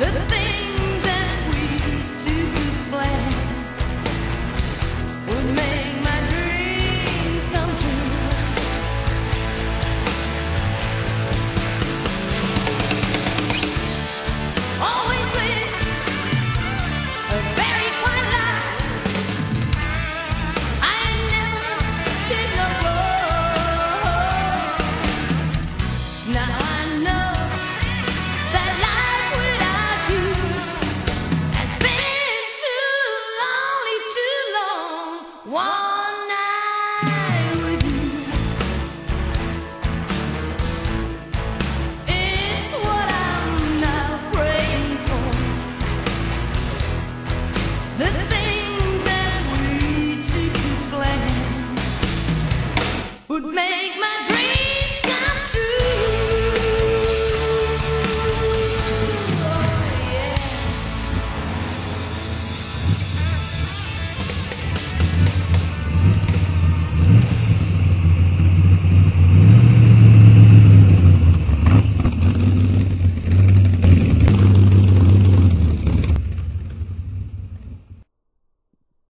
Good.